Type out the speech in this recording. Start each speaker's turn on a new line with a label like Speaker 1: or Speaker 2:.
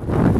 Speaker 1: you